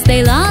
stay long.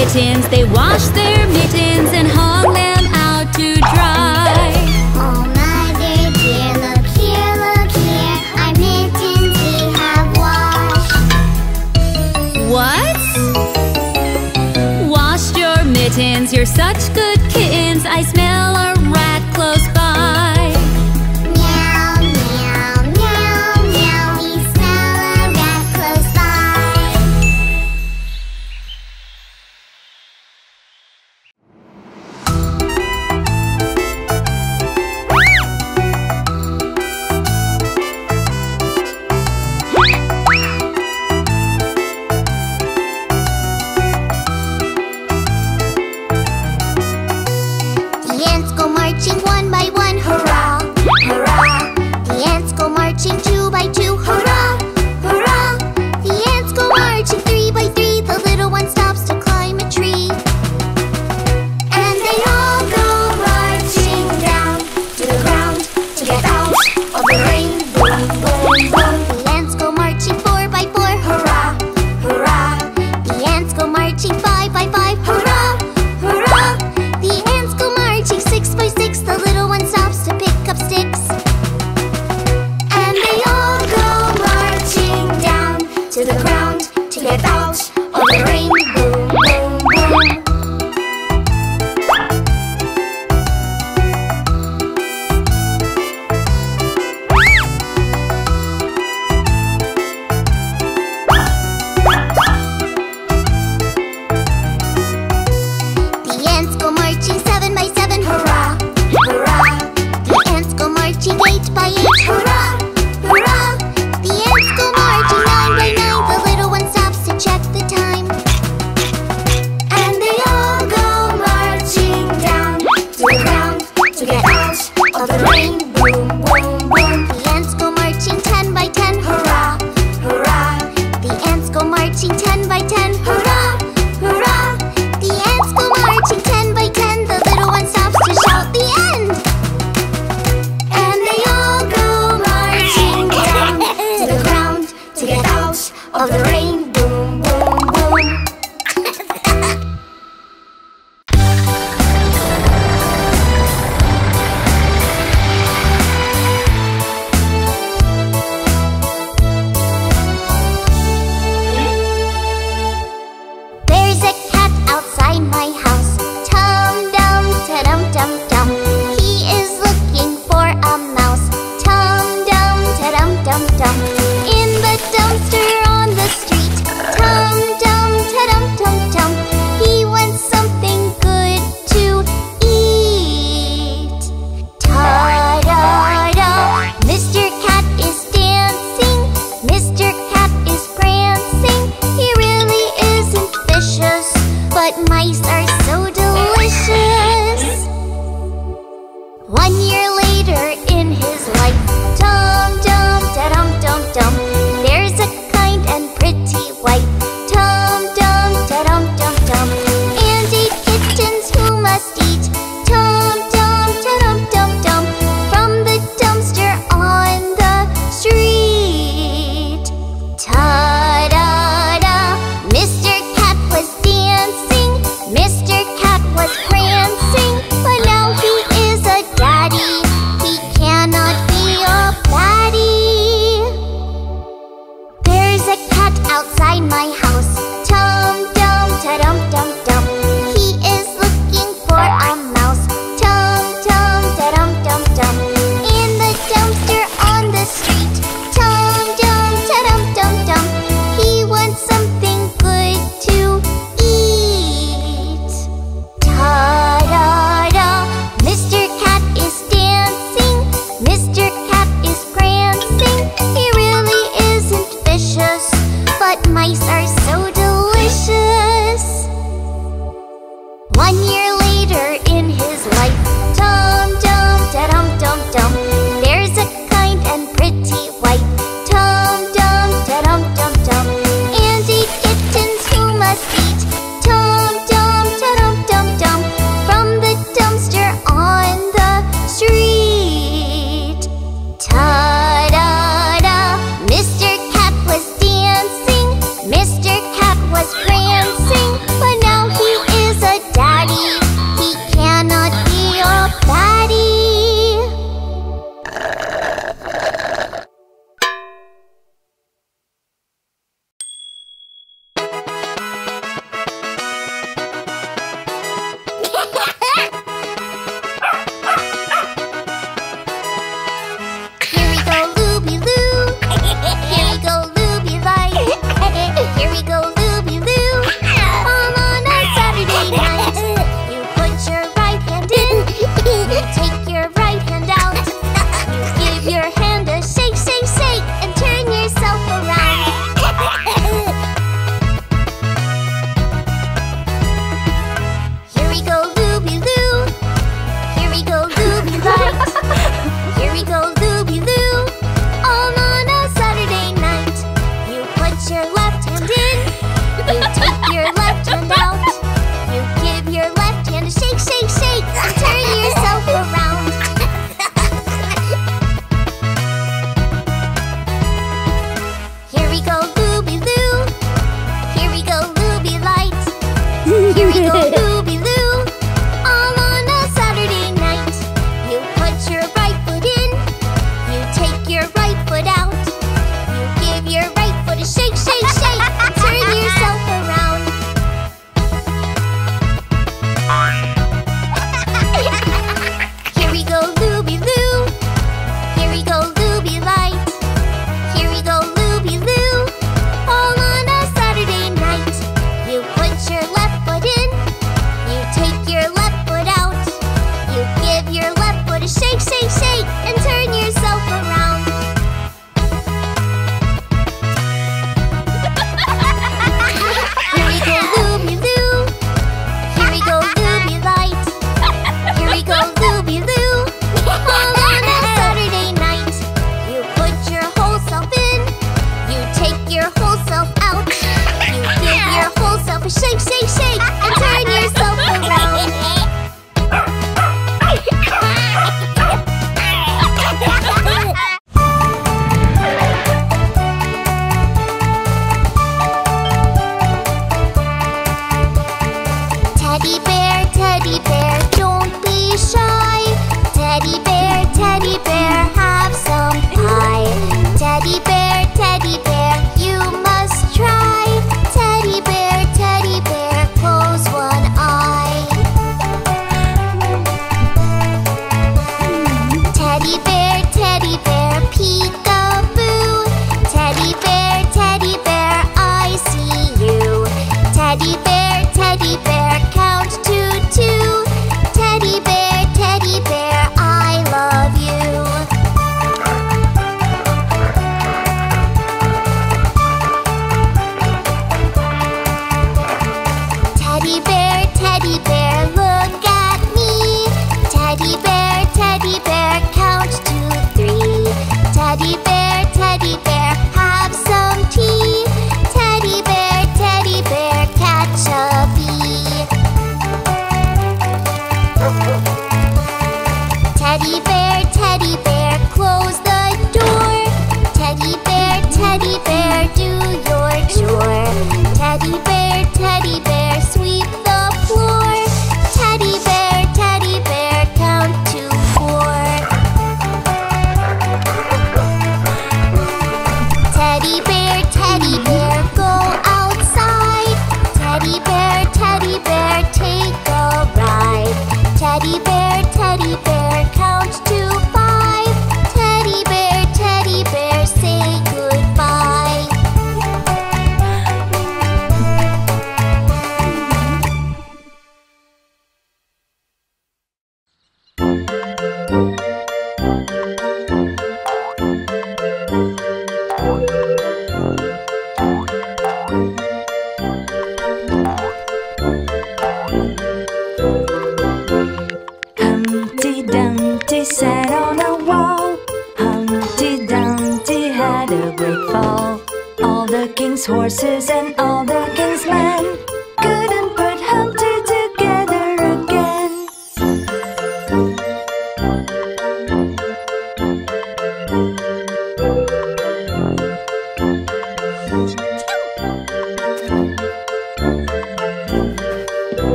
kittens, they wash their mittens and hung them out to dry. Oh, mother dear, look here, look here, our mittens we have washed. What? Washed your mittens, you're such good kittens, I smell a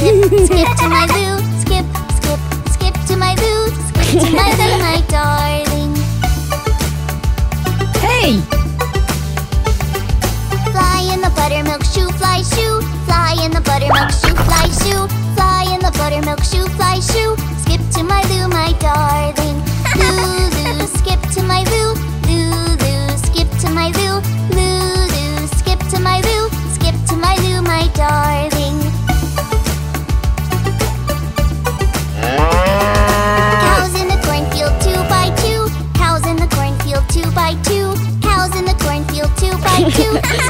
skip to my loo, skip, skip, skip to my loo, skip to my loo, my darling. Hey! Fly in the buttermilk shoe, fly shoe, fly in the buttermilk shoe, fly shoe, fly in the buttermilk shoe, fly shoe, skip to my loo, my darling. Loo, loo, skip to my loo. 听哈哈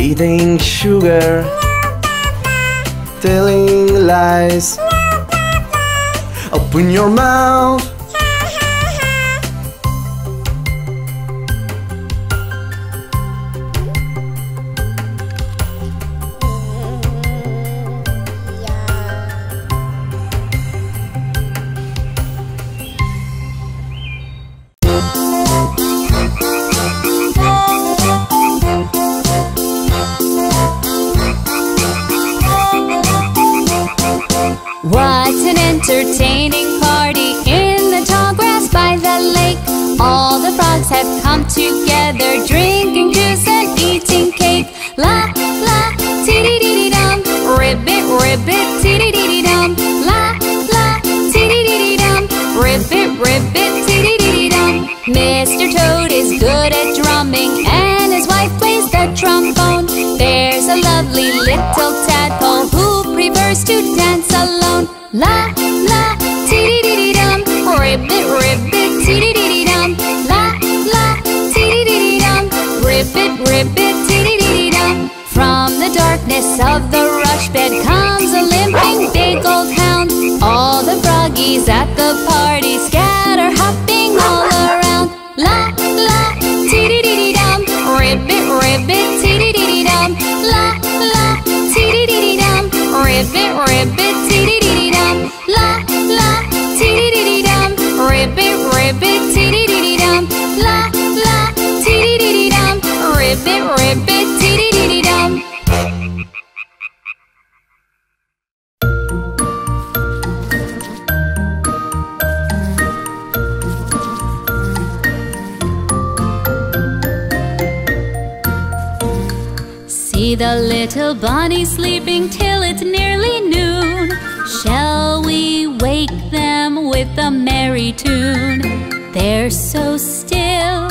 Eating sugar Telling lies. Open your mouth. There comes a limping big old hound. All the froggies at the party scatter hopping all around. La la, tee-dee-dee-dee-dum Ribbit, ribbit, tee-dee-dee-dee-dum. La la, tee-dee-dee-dee-dum Ribbit, ribbit, tee-dee-dee-dee-dum. La la, tee-dee-dee-dee-dum Ribbit, ribbit, tee-dee-dee-dee-dum. La la, tee-dee-dee-dee-dum Ribbit, ribbit See the little bunny sleeping till it's nearly noon. Shall we wake them with a merry tune? They're so still,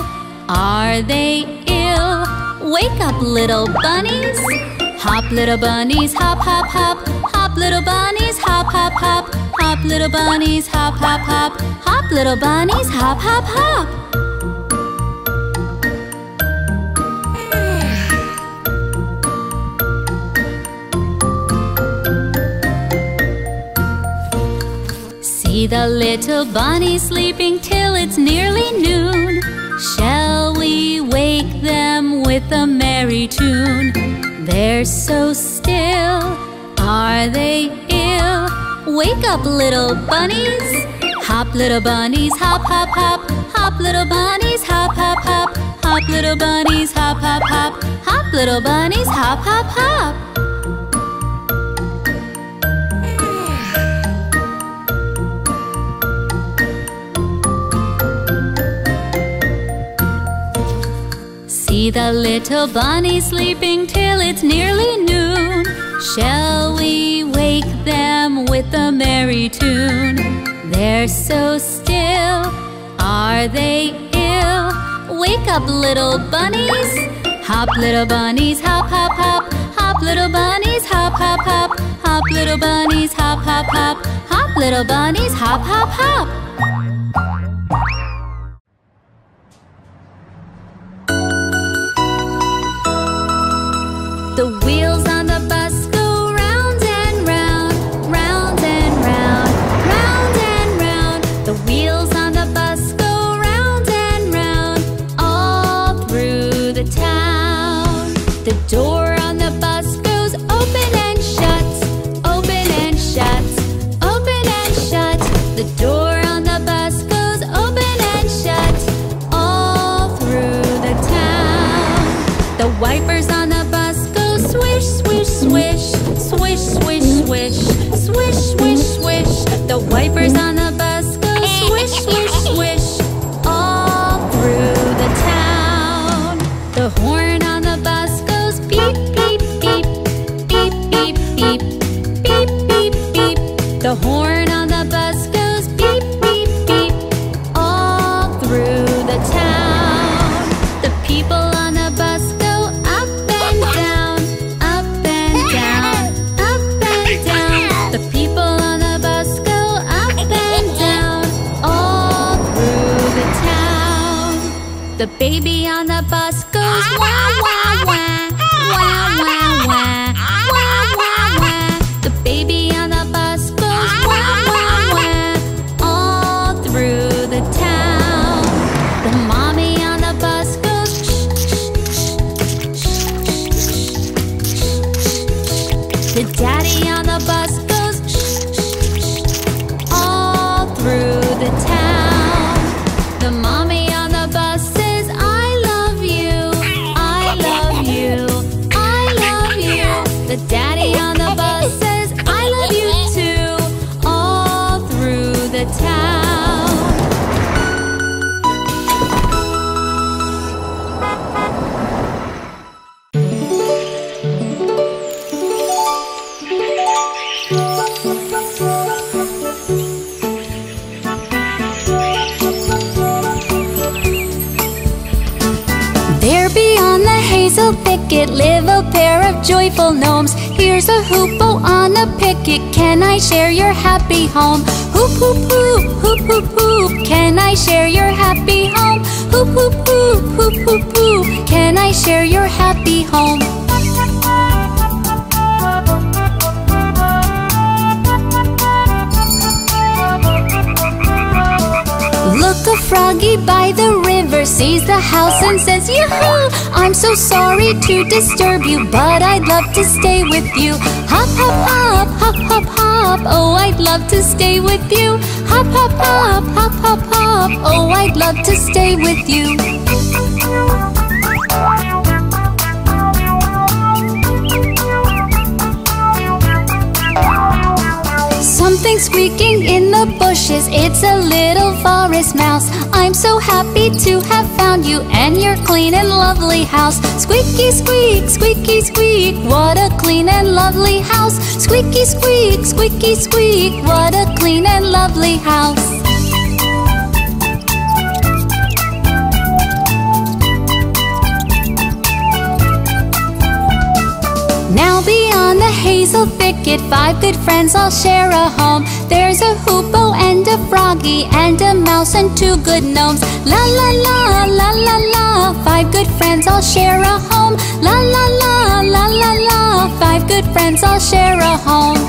are they ill? Wake up, little bunnies! Hop, little bunnies, hop, hop, hop. Hop, little bunnies, hop, hop, hop. Hop, little bunnies, hop, hop, hop. Hop, little bunnies, hop, hop, hop. See the little bunny sleeping till it's nearly noon. Shall we wake them with a merry tune? They're so still, are they ill? Wake up, little bunnies! Hop, little bunnies, hop, hop, hop. Hop, little bunnies, hop, hop, hop. Hop, little bunnies, hop, hop, hop. Hop, little bunnies, hop, hop, hop. The little bunny sleeping till it's nearly noon. Shall we wake them with a merry tune? They're so still, are they ill? Wake up, little bunnies! Hop, little bunnies, hop, hop, hop. Hop, little bunnies, hop, hop, hop. Hop, little bunnies, hop, hop, hop. Hop, little bunnies, hop, hop, hop. Wipers on the The baby on the bus goes wah wah wah, wah wah joyful gnomes. Here's a hoopoe on a picket. Can I share your happy home? Hoop hoop hoop, hoop hoop hoop. Can I share your happy home? Hoop hoop hoop, hoop hoop hoop. Can I share your happy home? Froggy by the river sees the house and says, Yoo-hoo! I'm so sorry to disturb you, but I'd love to stay with you. Hop, hop, hop, hop, hop, hop. Oh, I'd love to stay with you. Hop, hop, hop, hop, hop, hop. Oh, I'd love to stay with you. Something squeaking in the bushes, it's a little forest mouse. I'm so happy to have found you and your clean and lovely house. Squeaky squeak, squeaky squeak, what a clean and lovely house. Squeaky squeak, squeaky squeak, what a clean and lovely house. Now beyond the hazel thicket, five good friends all share a home. There's a hoopoe and a froggy and a mouse and two good gnomes. La la la la la la, five good friends all share a home. La la la la la la, five good friends all share a home.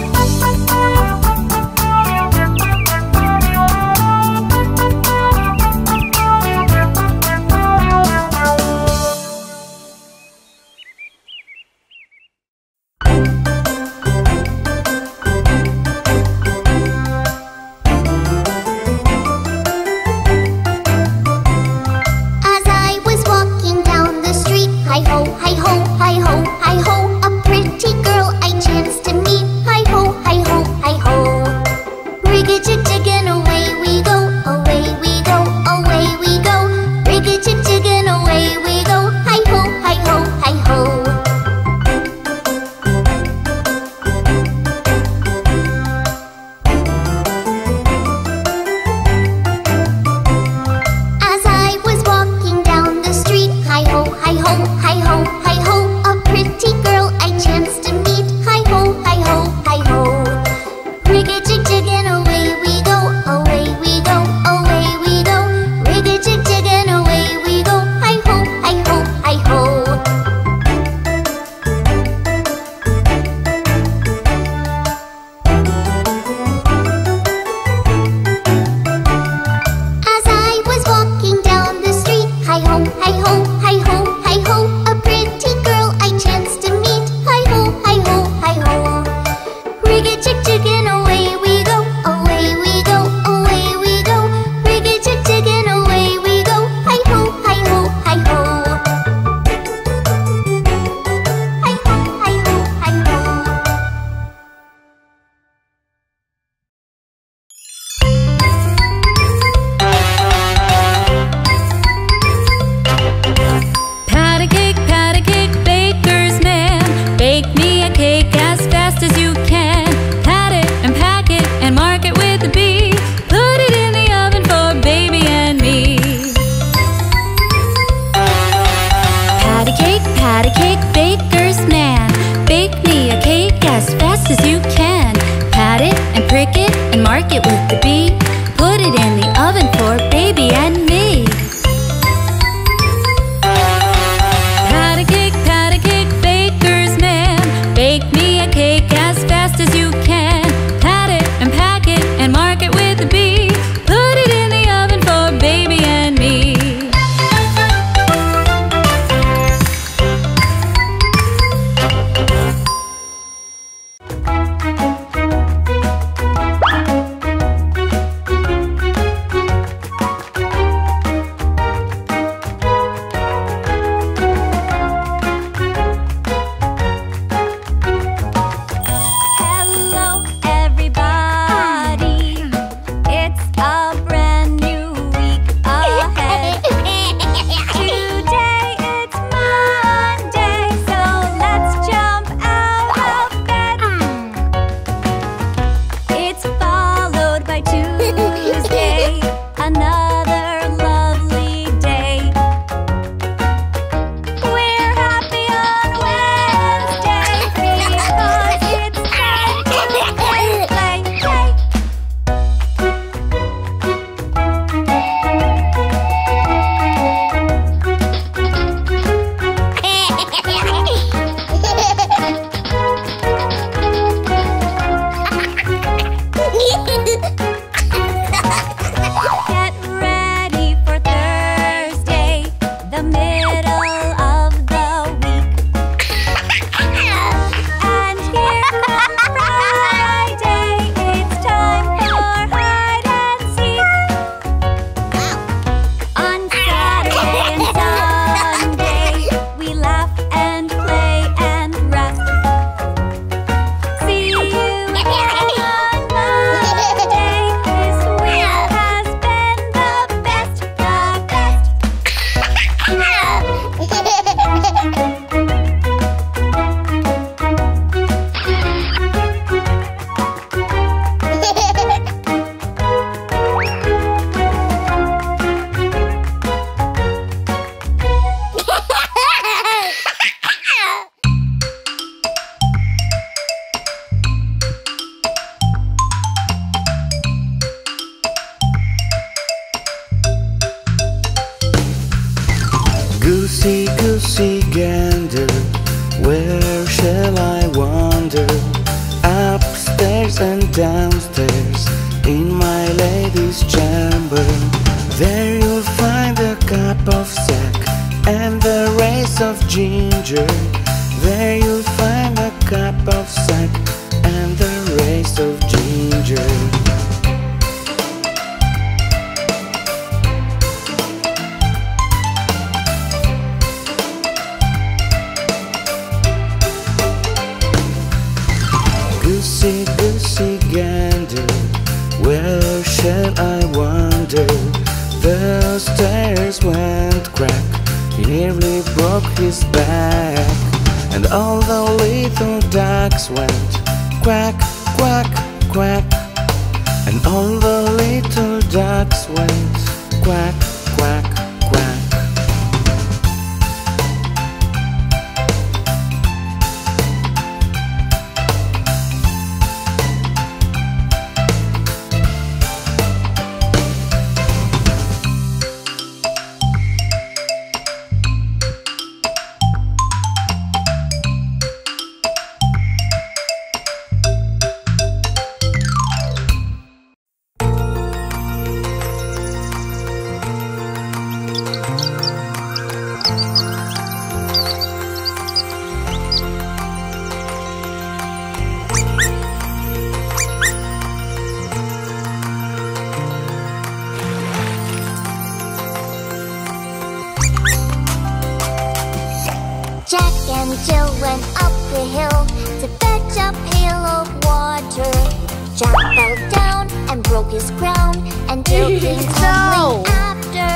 broke his crown And Jill came tumbling after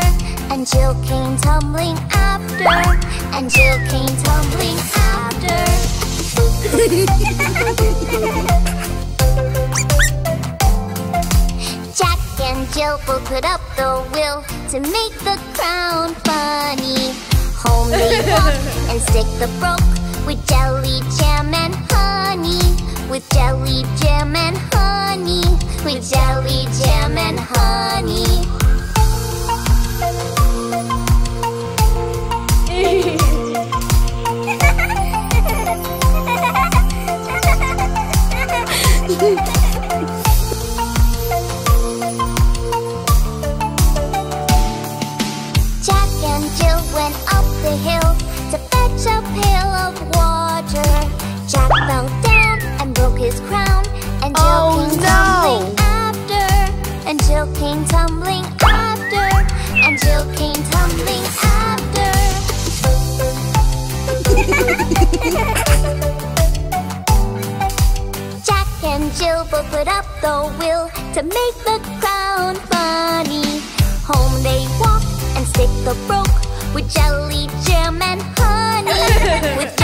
And Jill came tumbling after And Jill came tumbling after. Jack and Jill both put up the will To make the crown funny. Home they walk and stick the broke with jelly jam and honey. With jelly jam and honey. With jelly Jill came tumbling after. And Jill came tumbling after. Jack and Jill both put up the will To make the clown funny. Home they walked and stick the brook With jelly, jam and honey.